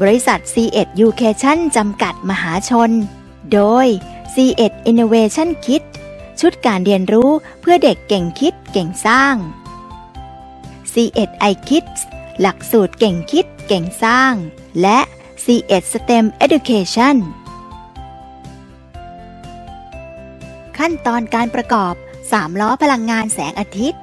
บริษัท C1 Education จำกัดมหาชน โดย C1 Innovation Kit ชุดการเรียนรู้เพื่อเด็กเก่งคิดเก่งสร้าง C1 iKids หลักสูตรเก่งคิดเก่งสร้าง และ C1 STEM Education ขั้นตอนการประกอบ 3 ล้อพลังงานแสงอาทิตย์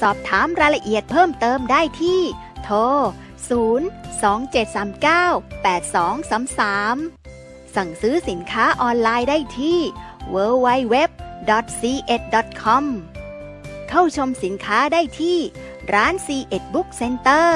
สอบถามรายละเอียดเพิ่มเติมได้ที่ โทร 027398233 สั่งซื้อสินค้าออนไลน์ได้ที่ www.c1.com เข้าชมสินค้าได้ที่ร้าน C1 Book Center